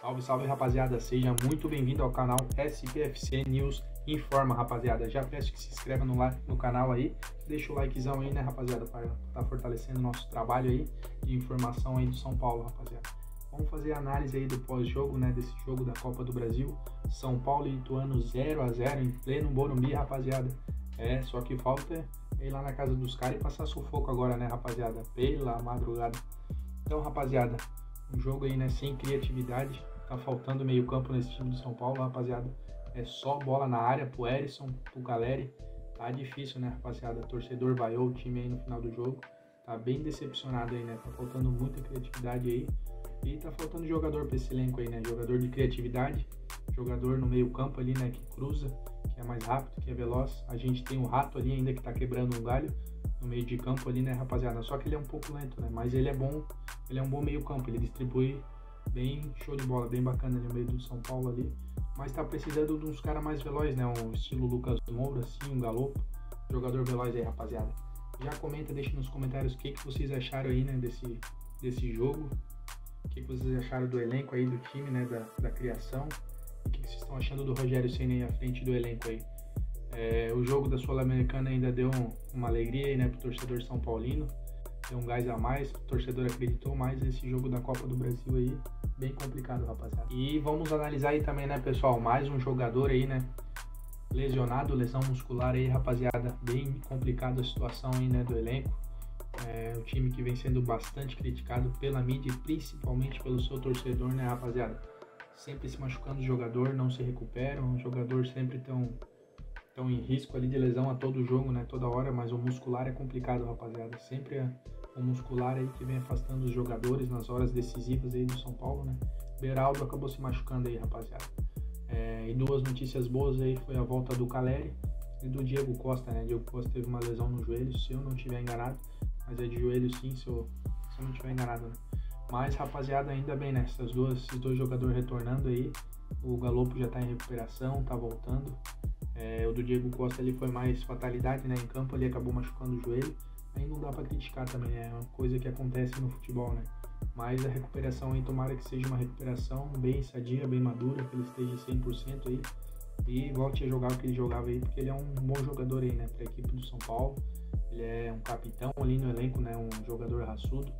Salve, salve rapaziada, seja muito bem-vindo ao canal SPFC News Informa, rapaziada. Já peço que se inscreva no, no canal aí, deixa o likezão aí, né, rapaziada, para estar tá fortalecendo o nosso trabalho aí de informação aí do São Paulo, rapaziada. Vamos fazer a análise aí do pós-jogo, né, desse jogo da Copa do Brasil. São Paulo e Ituano 0 a 0 em pleno Morumbi, rapaziada. É, só que falta ir lá na casa dos caras e passar sufoco agora, né, rapaziada? Pela madrugada. Então, rapaziada, um jogo aí, né, sem criatividade. Tá faltando meio campo nesse time do São Paulo, rapaziada. É só bola na área pro Erisson, pro Galeri. Tá difícil, né, rapaziada? Torcedor vaiou o time aí no final do jogo. Tá bem decepcionado aí, né? Tá faltando muita criatividade aí. E tá faltando jogador pra esse elenco aí, né? Jogador de criatividade, jogador no meio campo ali, né? Que cruza, que é mais rápido, que é veloz. A gente tem o Rato ali ainda que tá quebrando um galho no meio de campo ali, né, rapaziada? Só que ele é um pouco lento, né? Mas ele é bom, ele é um bom meio campo, ele distribui bem show de bola, bem bacana ali no meio do São Paulo ali. Mas tá precisando de uns caras mais velozes, né? Um estilo Lucas Moura, assim, um galopo. Jogador veloz aí, rapaziada. Já comenta, deixa nos comentários o que, que vocês acharam aí, né, desse, desse jogo. O que, que vocês acharam do elenco aí, do time, né, da, da criação. O que, que vocês estão achando do Rogério Senna aí à frente do elenco aí. É, o jogo da Sul-Americana ainda deu um, uma alegria aí, né, pro torcedor São Paulino. Deu um gás a mais, o torcedor acreditou mais esse jogo da Copa do Brasil aí. Bem complicado, rapaziada. E vamos analisar aí também, né, pessoal, mais um jogador aí, né, lesionado, lesão muscular aí, rapaziada. Bem complicada a situação aí, né, do elenco. É, o time que vem sendo bastante criticado pela mídia e principalmente pelo seu torcedor, né, rapaziada? Sempre se machucando o jogador, não se recupera, um jogador sempre tão estão em risco ali de lesão a todo jogo, né? Toda hora, mas o muscular é complicado, rapaziada. Sempre é o muscular aí que vem afastando os jogadores nas horas decisivas aí do São Paulo, né? Beraldo acabou se machucando aí, rapaziada. É, e duas notícias boas aí foi a volta do Caleri e do Diego Costa, né? Diego Costa teve uma lesão no joelho, se eu não tiver enganado, mas é de joelho sim, se eu, se eu não tiver enganado, né? Mas, rapaziada, ainda bem, né? Essas duas, esses dois jogadores retornando aí. O Galopo já tá em recuperação, tá voltando. É, o do Diego Costa ele foi mais fatalidade, né? Em campo ele acabou machucando o joelho. Aí não dá para criticar também, é uma coisa que acontece no futebol, né? Mas a recuperação aí, tomara que seja uma recuperação bem sadia, bem madura, que ele esteja 100% aí e volte a jogar o que ele jogava aí, porque ele é um bom jogador aí, né, para a equipe do São Paulo. Ele é um capitão ali no elenco, né, um jogador raçudo.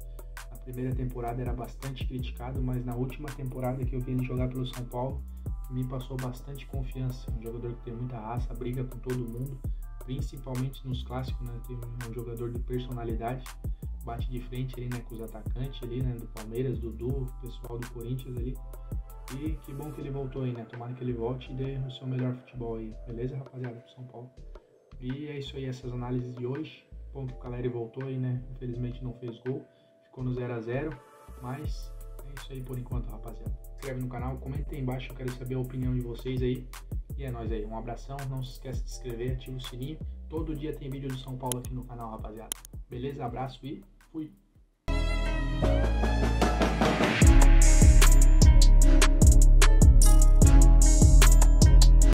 Na primeira temporada era bastante criticado, mas na última temporada que eu vi ele jogar pelo São Paulo, me passou bastante confiança. Um jogador que tem muita raça, briga com todo mundo, principalmente nos clássicos, né? Tem um jogador de personalidade, bate de frente ali, né, com os atacantes ali, né, do Palmeiras, Dudu, pessoal do Corinthians ali. E que bom que ele voltou aí, né? Tomara que ele volte e dê o seu melhor futebol aí. Beleza, rapaziada, pro São Paulo. E é isso aí, essas análises de hoje. Bom que o Caleri voltou aí, né? Infelizmente não fez gol. Ficou no 0 a 0 Mas é isso aí por enquanto, rapaziada. Se inscreve no canal, comenta aí embaixo, eu quero saber a opinião de vocês aí. E é nóis aí, um abração, não se esqueça de se inscrever, ativa o sininho. Todo dia tem vídeo do São Paulo aqui no canal, rapaziada. Beleza? Abraço e fui!